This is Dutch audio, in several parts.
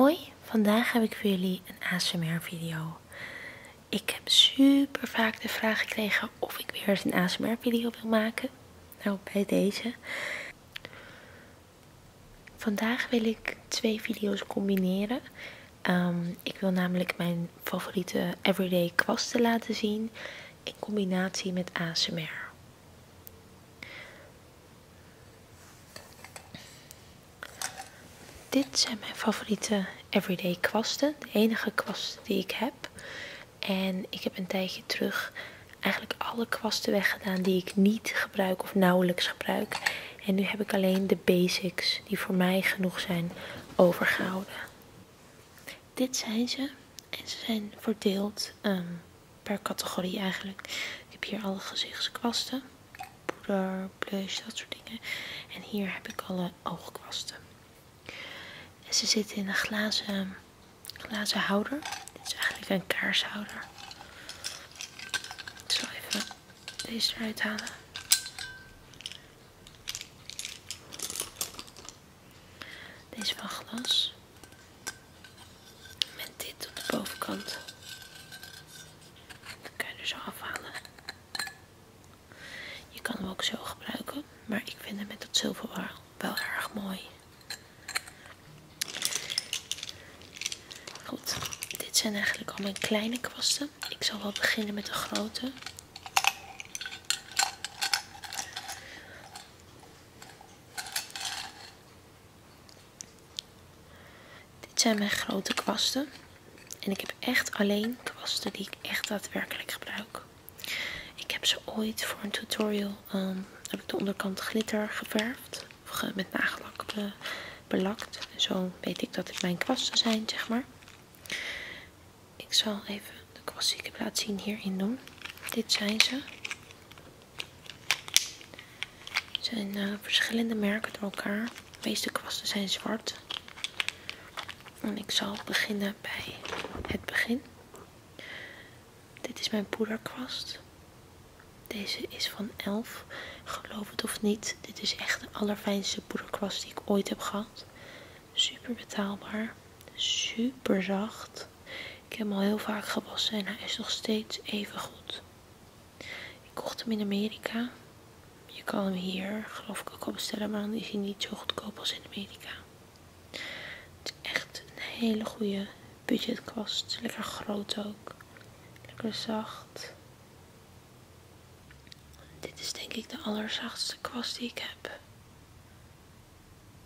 Hoi, vandaag heb ik voor jullie een ASMR video. Ik heb super vaak de vraag gekregen of ik weer eens een ASMR video wil maken. Nou, bij deze. Vandaag wil ik twee video's combineren. Ehm, ik wil namelijk mijn favoriete everyday kwasten laten zien in combinatie met ASMR. Dit zijn mijn favoriete everyday kwasten. De enige kwasten die ik heb. En ik heb een tijdje terug eigenlijk alle kwasten weggedaan die ik niet gebruik of nauwelijks gebruik. En nu heb ik alleen de basics die voor mij genoeg zijn overgehouden. Dit zijn ze. En ze zijn verdeeld ehm, per categorie eigenlijk. Ik heb hier alle gezichtskwasten. Poeder, blush, dat soort dingen. En hier heb ik alle oogkwasten. En ze zitten in een glazen, glazen houder. Dit is eigenlijk een kaarshouder. Ik zal even deze eruit halen. Deze van glas. Met dit op de bovenkant. Dat kan je er zo afhalen. Je kan hem ook zo gebruiken. Maar ik vind hem met dat zilver wel, wel erg mooi. Goed, dit zijn eigenlijk al mijn kleine kwasten. Ik zal wel beginnen met de grote. Dit zijn mijn grote kwasten. En ik heb echt alleen kwasten die ik echt daadwerkelijk gebruik. Ik heb ze ooit voor een tutorial, um, heb ik de onderkant glitter geverfd. Of met nagellak belakt. En zo weet ik dat dit mijn kwasten zijn, zeg maar. Ik zal even de heb laten zien hierin doen. Dit zijn ze. Het zijn uh, verschillende merken door elkaar. De meeste kwasten zijn zwart. En ik zal beginnen bij het begin. Dit is mijn poederkwast. Deze is van 11. Geloof het of niet, dit is echt de allerfijnste poederkwast die ik ooit heb gehad. Super betaalbaar. Super zacht. Ik heb hem al heel vaak gewassen en hij is nog steeds even goed. Ik kocht hem in Amerika. Je kan hem hier geloof ik ook al bestellen, maar dan is hij niet zo goedkoop als in Amerika. Het is echt een hele goede budgetkwast. Lekker groot ook. Lekker zacht. Dit is denk ik de allerzachtste kwast die ik heb.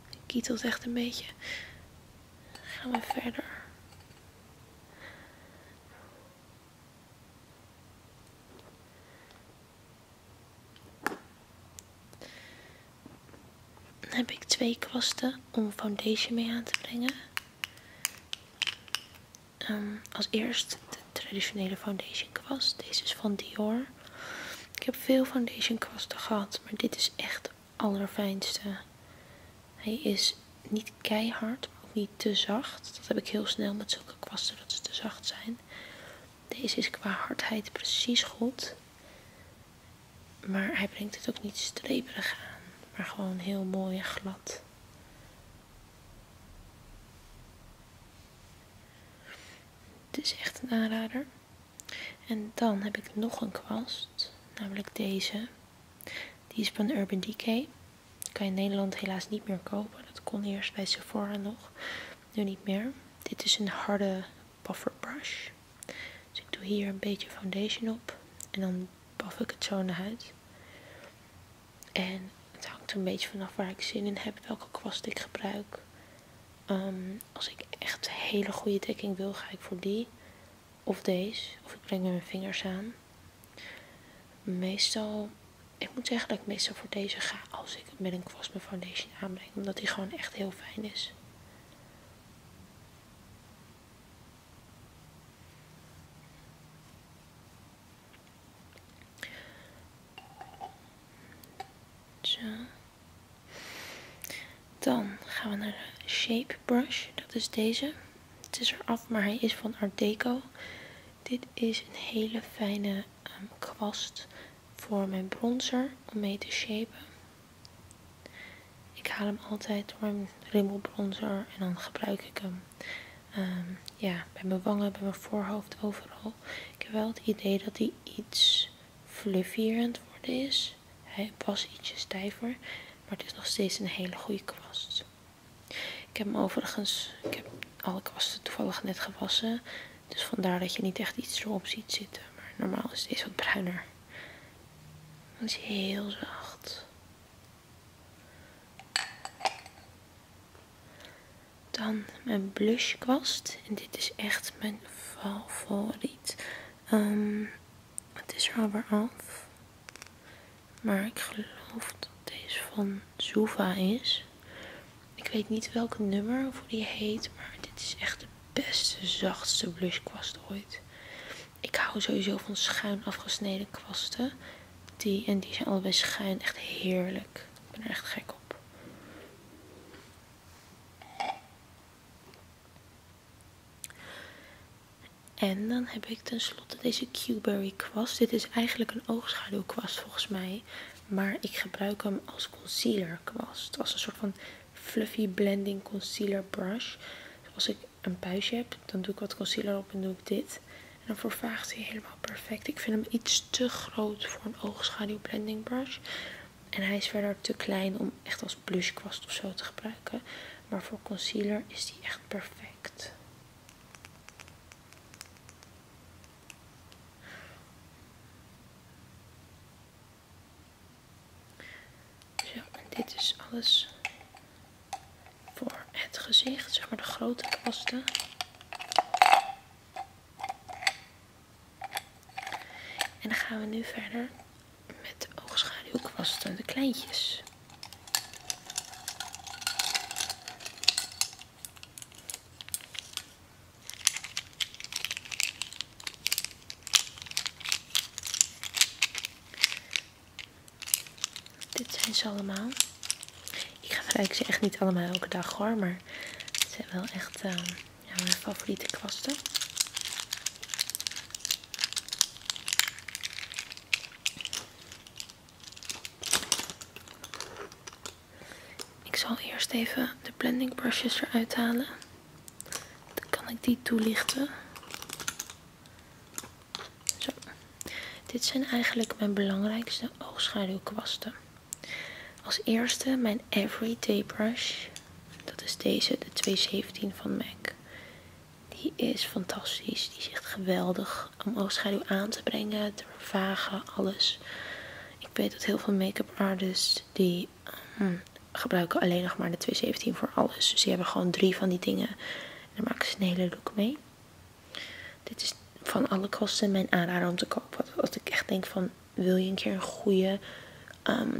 Het kietelt echt een beetje. Gaan we verder. Dan heb ik twee kwasten om foundation mee aan te brengen. Um, als eerst de traditionele foundation kwast. Deze is van Dior. Ik heb veel foundation kwasten gehad, maar dit is echt de allerfijnste. Hij is niet keihard, ook niet te zacht. Dat heb ik heel snel met zulke kwasten dat ze te zacht zijn. Deze is qua hardheid precies goed. Maar hij brengt het ook niet streperig aan, maar gewoon heel mooi en glad. Het is echt een aanrader. En dan heb ik nog een kwast, namelijk deze. Die is van Urban Decay. Die kan je in Nederland helaas niet meer kopen. Dat kon eerst bij Sephora nog, nu niet meer. Dit is een harde buffer brush. Dus ik doe hier een beetje foundation op en dan buff ik het zo naar huid. En hangt er een beetje vanaf waar ik zin in heb, welke kwast ik gebruik. Um, als ik echt hele goede dekking wil, ga ik voor die. Of deze. Of ik breng mijn vingers aan. Meestal, ik moet zeggen dat ik meestal voor deze ga als ik met een kwast mijn foundation aanbreng. Omdat die gewoon echt heel fijn is. Zo. Dan gaan we naar de Shape Brush. Dat is deze. Het is eraf, maar hij is van Art Deco. Dit is een hele fijne um, kwast voor mijn bronzer om mee te shapen. Ik haal hem altijd door een rimmelbronzer en dan gebruik ik hem ehm, ja, bij mijn wangen, bij mijn voorhoofd, overal. Ik heb wel het idee dat hij iets fluffier aan het worden is. Hij was ietsje stijver, maar het is nog steeds een hele goede kwast. Ik heb hem overigens, ik heb alle kwasten toevallig net gewassen. Dus vandaar dat je niet echt iets erop ziet zitten. Maar normaal is deze wat bruiner. Het is heel zacht. Dan mijn blush kwast. En dit is echt mijn favoriet. Um, het is er alweer af. Maar ik geloof dat van Zuva is. Ik weet niet welke nummer hoe die heet. Maar dit is echt de beste, zachtste blushkwast ooit. Ik hou sowieso van schuin afgesneden kwasten. Die en die zijn allebei schuin. Echt heerlijk. Ik ben er echt gek op. En dan heb ik tenslotte deze Q-Berry kwast. Dit is eigenlijk een oogschaduwkwast volgens mij. Maar ik gebruik hem als concealer kwast. Als een soort van fluffy blending concealer brush. Dus als ik een buisje heb, dan doe ik wat concealer op en doe ik dit. En dan vervaagt hij helemaal perfect. Ik vind hem iets te groot voor een oogschaduw blending brush. En hij is verder te klein om echt als blushkwast of zo te gebruiken. Maar voor concealer is die echt perfect. Zo, en dit is alles voor het gezicht, zeg maar de grote kwasten. En dan gaan we nu verder met de oogschaduwkwasten, de kleintjes. Allemaal. Ik gebruik ze echt niet allemaal elke dag hoor, maar het zijn wel echt uh, ja, mijn favoriete kwasten. Ik zal eerst even de blending brushes eruit halen. Dan kan ik die toelichten. Zo. Dit zijn eigenlijk mijn belangrijkste oogschaduwkwasten. Als eerste mijn Everyday Brush. Dat is deze, de 217 van MAC. Die is fantastisch. Die is echt geweldig om oogschaduw aan te brengen, te vervagen, alles. Ik weet dat heel veel make-up artists die um, gebruiken alleen nog maar de 217 voor alles. Dus die hebben gewoon drie van die dingen. En daar maken ze een hele look mee. Dit is van alle kosten mijn aanrader om te kopen. Als ik echt denk van, wil je een keer een goede... Um,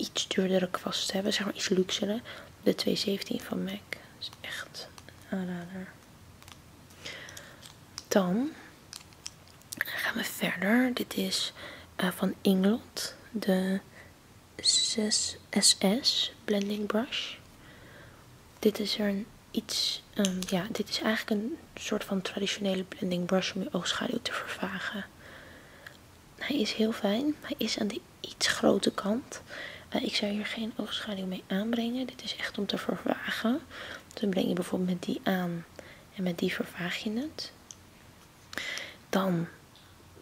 iets duurdere kwast hebben, zeg maar iets luxere. De 217 van MAC. Is echt een aanrader. Dan gaan we verder. Dit is uh, van Inglot. De 6SS Blending Brush. Dit is er een iets, um, ja, dit is eigenlijk een soort van traditionele blending brush om je oogschaduw te vervagen. Hij is heel fijn. Hij is aan de iets grote kant. Uh, ik zou hier geen oogschaduw mee aanbrengen. Dit is echt om te vervagen. Dan breng je bijvoorbeeld met die aan en met die vervaag je het. Dan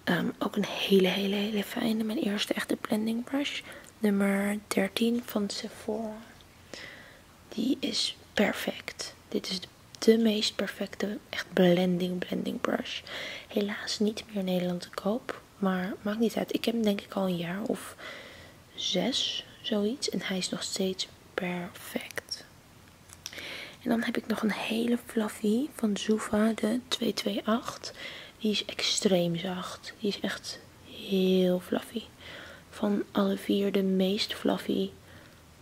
um, ook een hele, hele, hele fijne. Mijn eerste echte blending brush. Nummer 13 van Sephora. Die is perfect. Dit is de, de meest perfecte echt blending blending brush. Helaas niet meer in Nederland te koop. Maar maakt niet uit. Ik heb hem denk ik al een jaar of zes, zoiets. En hij is nog steeds perfect. En dan heb ik nog een hele fluffy van Zuva, de 228. Die is extreem zacht. Die is echt heel fluffy. Van alle vier de meest fluffy.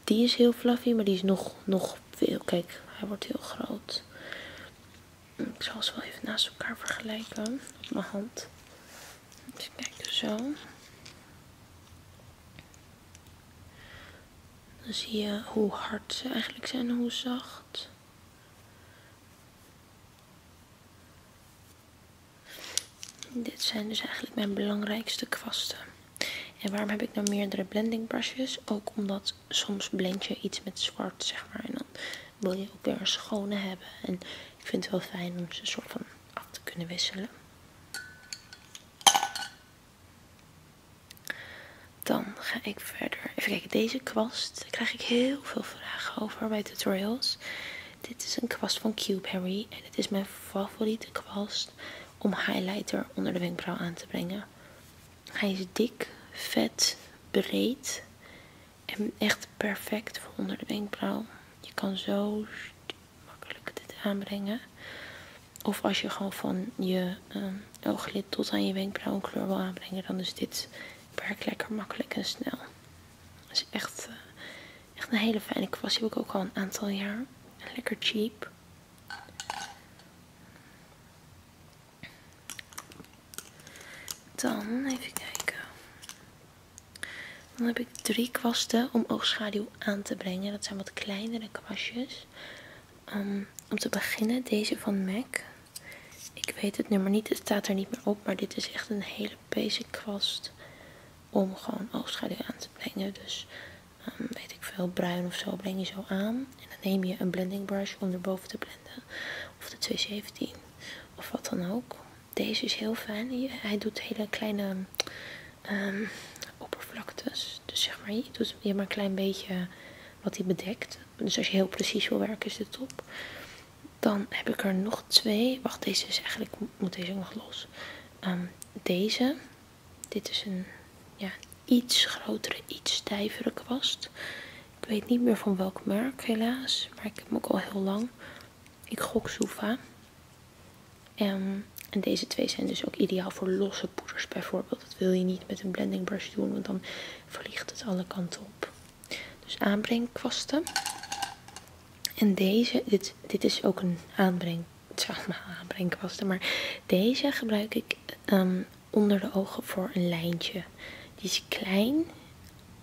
Die is heel fluffy, maar die is nog, nog veel. Kijk, hij wordt heel groot. Ik zal ze wel even naast elkaar vergelijken op mijn hand. Dus kijk zo. Dan zie je hoe hard ze eigenlijk zijn en hoe zacht. Dit zijn dus eigenlijk mijn belangrijkste kwasten. En waarom heb ik nou meerdere blending brushes? Ook omdat soms blend je iets met zwart, zeg maar. En dan wil je ook weer een schone hebben. En ik vind het wel fijn om ze soort van af te kunnen wisselen. Dan ga ik verder. Even kijken, deze kwast. Daar krijg ik heel veel vragen over bij tutorials. Dit is een kwast van Cube Harry. En het is mijn favoriete kwast om highlighter onder de wenkbrauw aan te brengen. Hij is dik, vet, breed. En echt perfect voor onder de wenkbrauw. Je kan zo makkelijk dit aanbrengen. Of als je gewoon van je uh, ooglid tot aan je wenkbrauw een kleur wil aanbrengen, dan is dit werkt lekker makkelijk en snel. Het is echt, uh, echt een hele fijne kwast. Die heb ik ook al een aantal jaar. Lekker cheap. Dan even kijken. Dan heb ik drie kwasten om oogschaduw aan te brengen. Dat zijn wat kleinere kwastjes. Um, om te beginnen deze van MAC. Ik weet het nummer niet, het staat er niet meer op. Maar dit is echt een hele basic kwast om gewoon oogschaduw aan te brengen. Dus um, weet ik veel, bruin of zo breng je zo aan. En dan neem je een blending brush om erboven te blenden. Of de 217 of wat dan ook. Deze is heel fijn. Hij doet hele kleine um, oppervlaktes. Dus zeg maar, je doet maar een klein beetje wat hij bedekt. Dus als je heel precies wil werken is dit top. Dan heb ik er nog twee. Wacht, deze is eigenlijk, moet deze ook nog los. Um, deze. Dit is een ja, iets grotere, iets stijvere kwast. Ik weet niet meer van welk merk helaas. Maar ik heb hem ook al heel lang. Ik gok Sofa. Um, en deze twee zijn dus ook ideaal voor losse poeders bijvoorbeeld. Dat wil je niet met een blending brush doen, want dan vliegt het alle kanten op. Dus aanbrengkwasten. En deze, dit, dit is ook een aanbreng, zeg maar aanbrengkwasten, maar deze gebruik ik um, onder de ogen voor een lijntje. Die is klein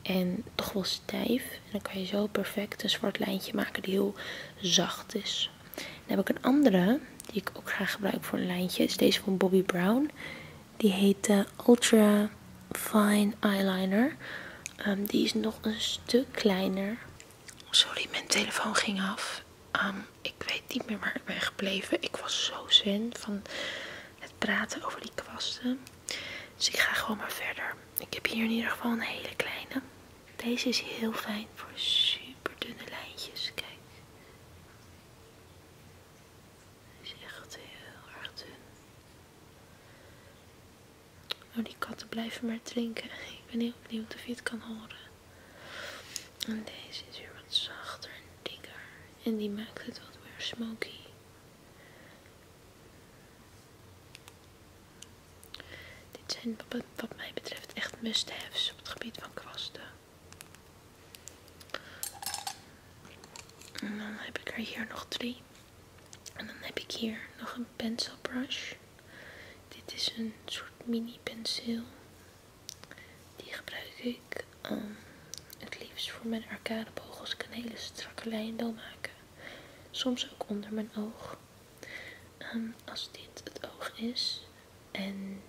en toch wel stijf. En dan kan je zo perfect een zwart lijntje maken die heel zacht is. Dan heb ik een andere die ik ook graag gebruik voor een lijntje. Is deze van Bobbi Brown. Die heet uh, Ultra Fine Eyeliner. Um, die is nog een stuk kleiner. Sorry, mijn telefoon ging af. Um, ik weet niet meer waar ik ben gebleven. Ik was zo zen van het praten over die kwasten. Dus ik ga gewoon maar verder. Ik heb hier in ieder geval een hele kleine. Deze is heel fijn voor super dunne lijntjes. Kijk. Hij is echt heel erg dun. Oh, die katten blijven maar drinken. Ik ben heel benieuwd of je het kan horen. En deze is weer wat zachter en dikker. En die maakt het wat meer smoky. Dit zijn wat mij betreft echt must-haves op het gebied van kwasten. En dan heb ik er hier nog drie. En dan heb ik hier nog een pencil brush. Dit is een soort mini penseel. Die gebruik ik um, het liefst voor mijn arcadeboog als ik een hele strakke lijn wil maken. Soms ook onder mijn oog. Um, als dit het oog is en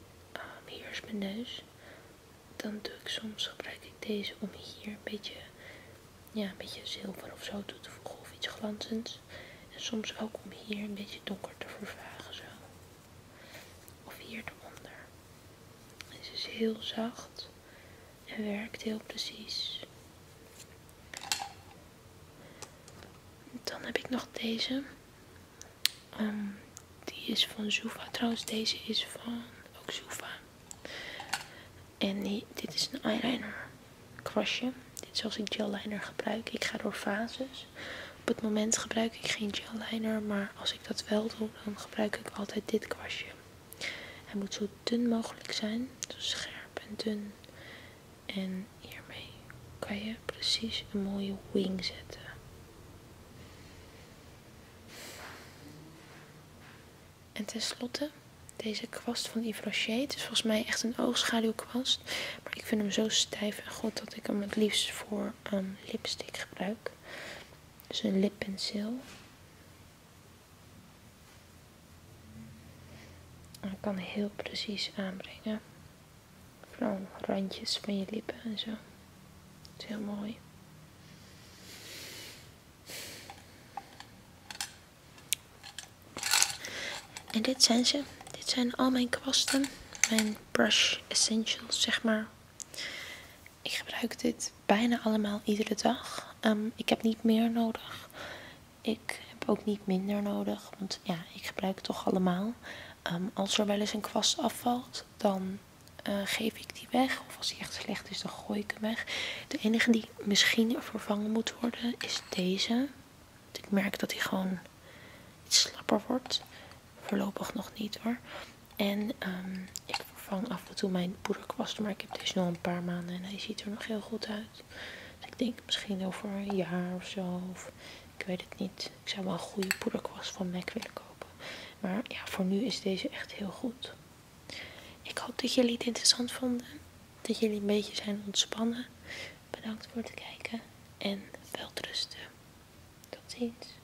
neus, dan doe ik soms gebruik ik deze om hier een beetje, ja, een beetje zilver of zo toe te voegen of iets glanzends. En soms ook om hier een beetje donker te vervagen zo. Of hier eronder. Deze is heel zacht en werkt heel precies. Dan heb ik nog deze. Um, die is van Zuva. Trouwens, deze is van ook Zuva. En dit is een eyeliner kwastje. Dit is zoals ik gel liner gebruik. Ik ga door fases. Op het moment gebruik ik geen gel liner, maar als ik dat wel doe, dan gebruik ik altijd dit kwastje. Hij moet zo dun mogelijk zijn, zo scherp en dun. En hiermee kan je precies een mooie wing zetten. En tenslotte deze kwast van Yves Rocher. Het is volgens mij echt een oogschaduwkwast. Maar ik vind hem zo stijf en goed dat ik hem het liefst voor um, lipstick gebruik. Dus een lippenseel. En kan heel precies aanbrengen. Vooral randjes van je lippen en zo. Het is heel mooi. En dit zijn ze. Dit zijn al mijn kwasten. Mijn brush essentials, zeg maar. Ik gebruik dit bijna allemaal iedere dag. Ehm, ik heb niet meer nodig. Ik heb ook niet minder nodig. Want ja, ik gebruik het toch allemaal. Ehm, als er wel eens een kwast afvalt, dan uh, geef ik die weg. Of als die echt slecht is, dan gooi ik hem weg. De enige die misschien vervangen moet worden, is deze. Want ik merk dat hij gewoon iets slapper wordt. Voorlopig nog niet hoor. En um, ik vervang af en toe mijn poederkwast. Maar ik heb deze nog een paar maanden en hij ziet er nog heel goed uit. Dus ik denk misschien over een jaar of zo. Of ik weet het niet. Ik zou wel een goede poederkwast van MAC willen kopen. Maar ja, voor nu is deze echt heel goed. Ik hoop dat jullie het interessant vonden. Dat jullie een beetje zijn ontspannen. Bedankt voor het kijken. En welterusten. Tot ziens.